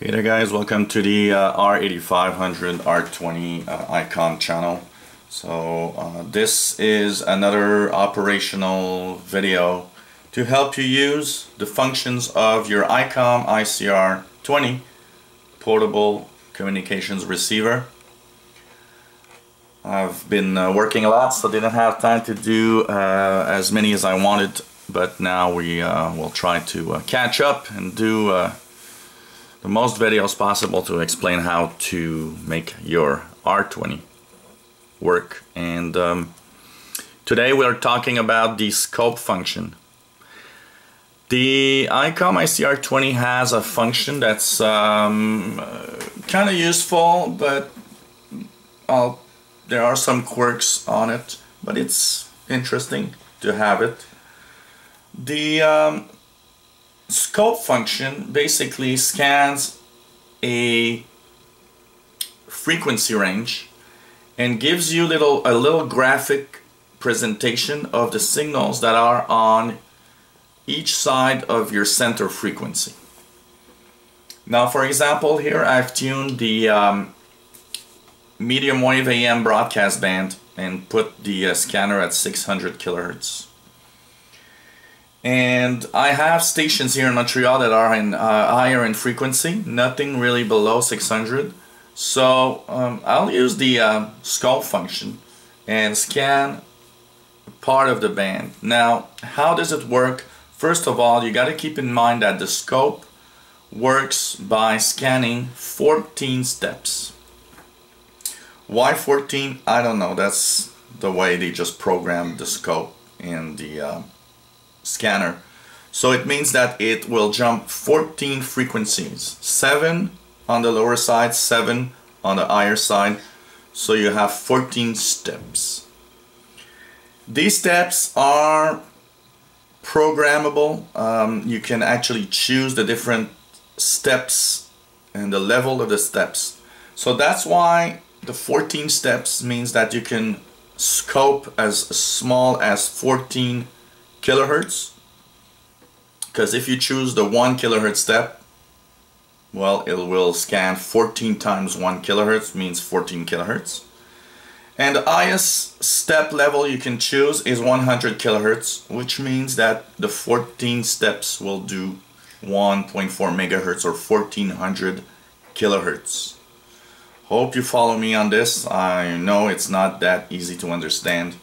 Hey there guys, welcome to the uh, R8500 R20 uh, ICOM channel. So uh, this is another operational video to help you use the functions of your ICOM ICR20 portable communications receiver. I've been uh, working a lot so didn't have time to do uh, as many as I wanted but now we uh, will try to catch up and do the most videos possible to explain how to make your R20 work. And um, today we're talking about the scope function. The ICOM ICR20 has a function that's um, kind of useful but I'll, there are some quirks on it but it's interesting to have it. The um, scope function basically scans a frequency range and gives you little a little graphic presentation of the signals that are on each side of your center frequency. Now for example here I've tuned the um, medium wave AM broadcast band and put the uh, scanner at 600 kilohertz and I have stations here in Montreal that are in uh, higher in frequency. Nothing really below 600 so um, I'll use the uh, scope function and scan part of the band. Now how does it work? First of all you got to keep in mind that the scope works by scanning 14 steps. Why 14 I don't know. That's the way they just programmed the scope in the uh, scanner. So it means that it will jump 14 frequencies, 7 on the lower side, 7 on the higher side. So you have 14 steps. These steps are programmable. Um, you can actually choose the different steps and the level of the steps. So that's why the 14 steps means that you can scope as small as 14 kilohertz? Because if you choose the 1 kilohertz step well it will scan 14 times 1 kilohertz means 14 kilohertz. And the highest step level you can choose is 100 kilohertz which means that the 14 steps will do 1.4 megahertz or 1400 kilohertz. Hope you follow me on this. I know it's not that easy to understand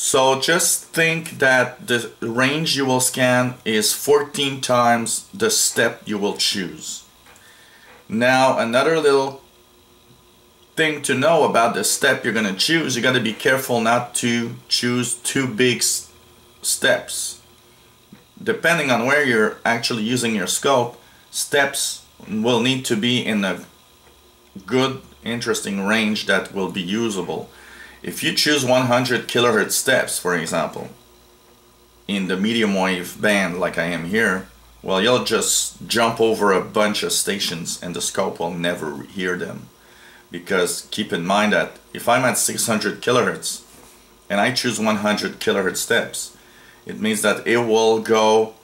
so just think that the range you will scan is 14 times the step you will choose. Now another little thing to know about the step you're going to choose, you got to be careful not to choose too big steps. Depending on where you're actually using your scope, steps will need to be in a good interesting range that will be usable. If you choose 100 kilohertz steps, for example, in the medium wave band like I am here, well, you'll just jump over a bunch of stations and the scope will never hear them. Because keep in mind that if I'm at 600 kilohertz and I choose 100 kilohertz steps, it means that it will go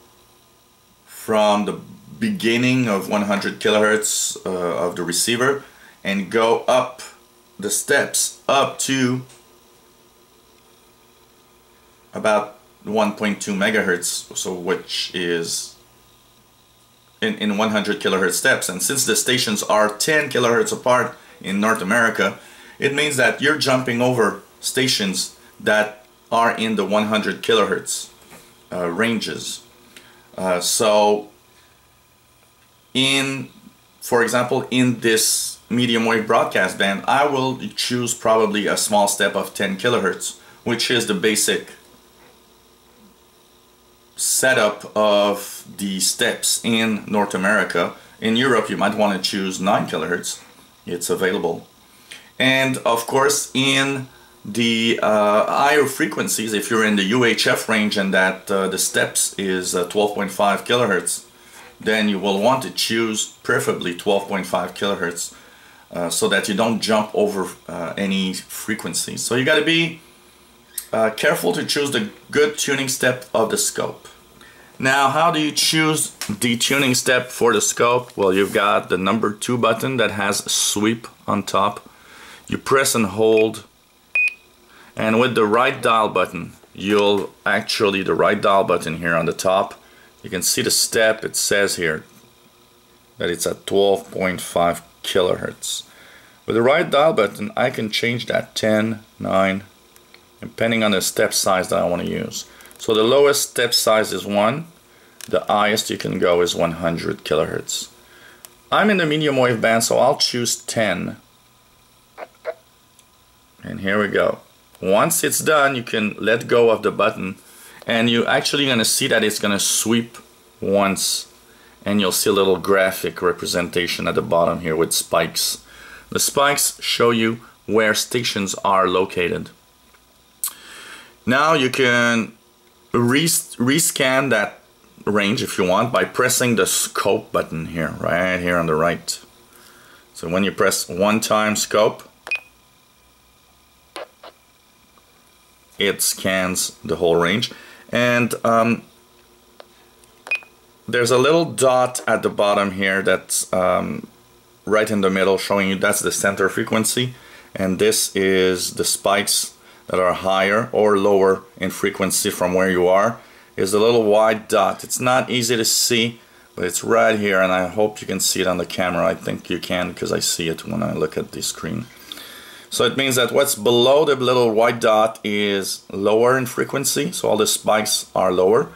from the beginning of 100 kilohertz uh, of the receiver and go up the steps up to about 1.2 megahertz so which is in, in 100 kilohertz steps. And since the stations are 10 kilohertz apart in North America it means that you're jumping over stations that are in the 100 kilohertz uh, ranges. Uh, so in for example in this medium wave broadcast band, I will choose probably a small step of 10 kilohertz, which is the basic setup of the steps in North America. In Europe, you might want to choose 9 kilohertz. It's available. And of course, in the uh, higher frequencies, if you're in the UHF range and that uh, the steps is uh, 12.5 kilohertz, then you will want to choose preferably 12.5 kilohertz uh, so that you don't jump over uh, any frequencies. So you got to be uh, careful to choose the good tuning step of the scope. Now, how do you choose the tuning step for the scope? Well, you've got the number two button that has sweep on top. You press and hold, and with the right dial button, you'll actually, the right dial button here on the top, you can see the step, it says here that it's at 12.5 kilohertz. With the right dial button, I can change that 10, 9, depending on the step size that I want to use. So the lowest step size is 1. The highest you can go is 100 kilohertz. I'm in the medium wave band, so I'll choose 10. And here we go. Once it's done, you can let go of the button and you're actually going to see that it's going to sweep once and you'll see a little graphic representation at the bottom here with spikes. The spikes show you where stations are located. Now you can rescan that range if you want by pressing the scope button here, right here on the right. So when you press one time scope, it scans the whole range. And um, there's a little dot at the bottom here that's um, right in the middle showing you that's the center frequency. And this is the spikes that are higher or lower in frequency from where you are is a little white dot. It's not easy to see, but it's right here and I hope you can see it on the camera. I think you can because I see it when I look at the screen. So it means that what's below the little white dot is lower in frequency, so all the spikes are lower.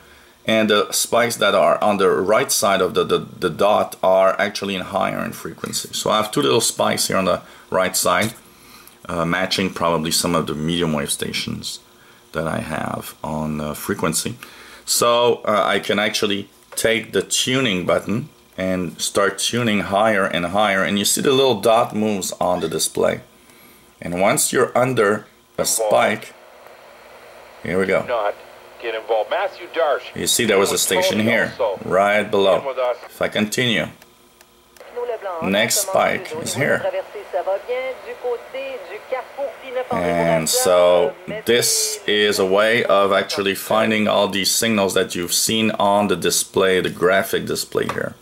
And the spikes that are on the right side of the, the, the dot are actually in higher in frequency. So I have two little spikes here on the right side uh, matching probably some of the medium wave stations that I have on uh, frequency. So uh, I can actually take the tuning button and start tuning higher and higher and you see the little dot moves on the display. And once you're under a spike, here we go. Not get involved. Matthew Darsh. You see there was a station here, right below. If I continue, next spike is here. And so this is a way of actually finding all these signals that you've seen on the display, the graphic display here.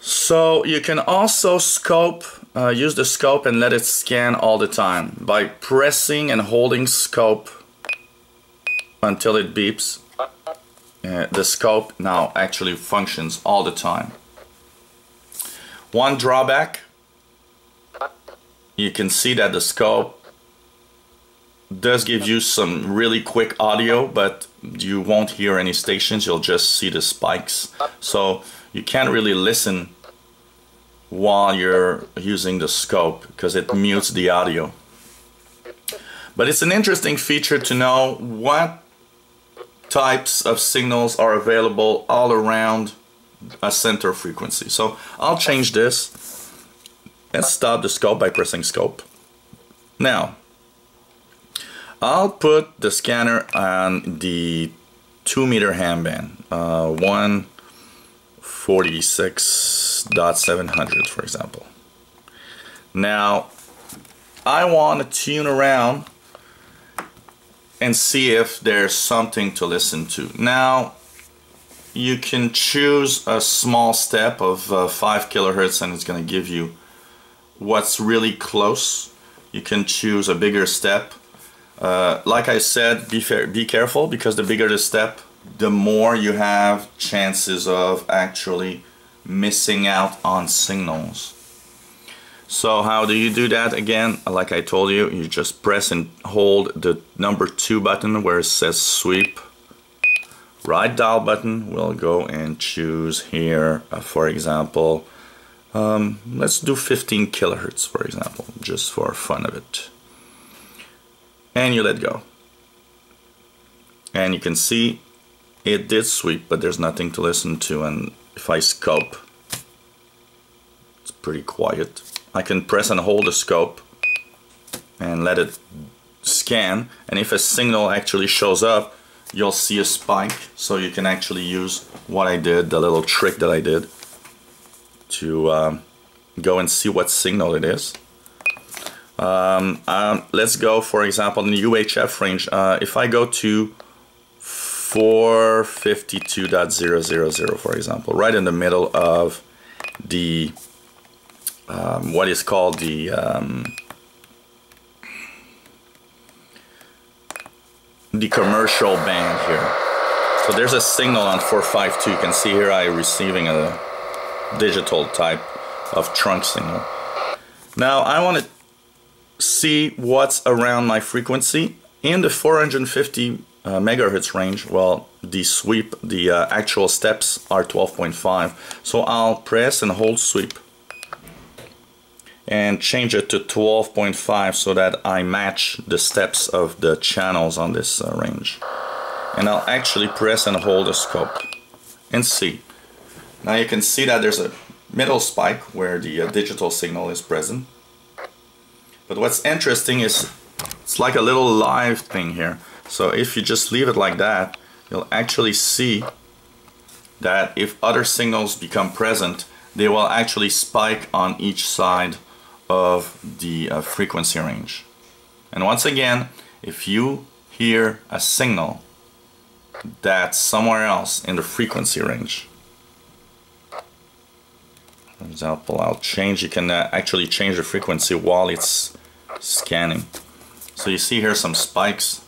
So you can also scope, uh, use the scope and let it scan all the time by pressing and holding scope until it beeps. Uh, the scope now actually functions all the time. One drawback you can see that the scope does give you some really quick audio but you won't hear any stations you'll just see the spikes so you can't really listen while you're using the scope because it mutes the audio but it's an interesting feature to know what types of signals are available all around a center frequency so I'll change this and stop the scope by pressing scope. Now, I'll put the scanner on the 2 meter ham band, uh, 146.700 for example. Now, I want to tune around and see if there's something to listen to. Now, you can choose a small step of uh, 5 kilohertz and it's going to give you what's really close. You can choose a bigger step. Uh, like I said, be, fair, be careful because the bigger the step, the more you have chances of actually missing out on signals. So how do you do that again? Like I told you, you just press and hold the number two button where it says sweep. Right dial button we'll go and choose here, uh, for example, um, let's do 15 kilohertz, for example, just for fun of it. And you let go. And you can see it did sweep, but there's nothing to listen to. And if I scope, it's pretty quiet. I can press and hold the scope and let it scan. And if a signal actually shows up, you'll see a spike. So you can actually use what I did, the little trick that I did to um, go and see what signal it is. Um, um, let's go, for example, in the UHF range. Uh, if I go to 452.000 for example, right in the middle of the um, what is called the um, the commercial band here. So there's a signal on 452. You can see here I'm receiving a digital type of trunk signal. Now I want to see what's around my frequency in the 450 uh, megahertz range. Well, the sweep, the uh, actual steps are 12.5. So I'll press and hold sweep and change it to 12.5 so that I match the steps of the channels on this uh, range. And I'll actually press and hold the scope and see. Now you can see that there's a middle spike where the uh, digital signal is present. But what's interesting is it's like a little live thing here. So if you just leave it like that, you'll actually see that if other signals become present, they will actually spike on each side of the uh, frequency range. And once again, if you hear a signal that's somewhere else in the frequency range, for example, I'll change, you can uh, actually change the frequency while it's scanning. So you see here some spikes.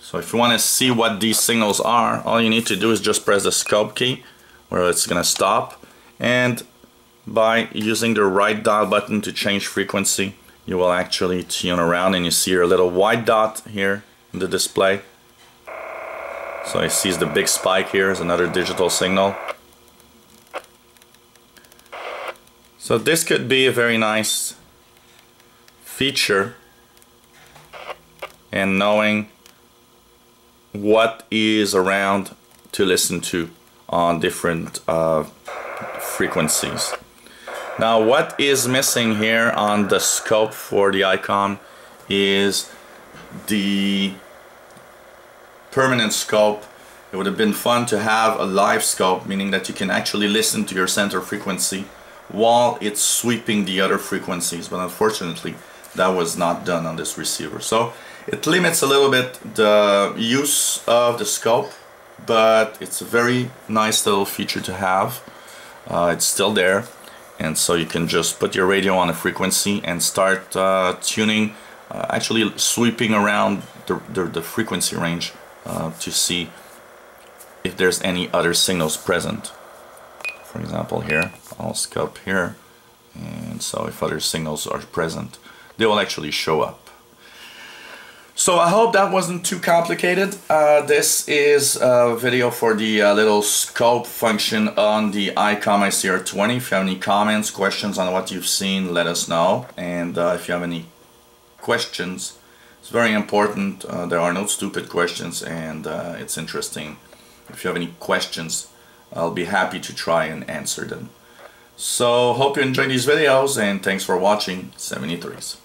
So if you want to see what these signals are, all you need to do is just press the scope key where it's gonna stop. And by using the right dial button to change frequency you will actually tune around and you see your little white dot here in the display. So it sees the big spike here is another digital signal. So this could be a very nice feature and knowing what is around to listen to on different uh, frequencies. Now what is missing here on the scope for the ICOM is the permanent scope. It would have been fun to have a live scope, meaning that you can actually listen to your center frequency while it's sweeping the other frequencies, but unfortunately that was not done on this receiver. So it limits a little bit the use of the scope but it's a very nice little feature to have. Uh, it's still there and so you can just put your radio on a frequency and start uh, tuning, uh, actually sweeping around the, the, the frequency range uh, to see if there's any other signals present. For example here, I'll scope here and so if other signals are present, they will actually show up. So I hope that wasn't too complicated. Uh, this is a video for the uh, little scope function on the ICOM ICR20. If you have any comments, questions on what you've seen, let us know. And uh, if you have any questions, it's very important. Uh, there are no stupid questions and uh, it's interesting. If you have any questions, I'll be happy to try and answer them. So hope you enjoyed these videos and thanks for watching 73s.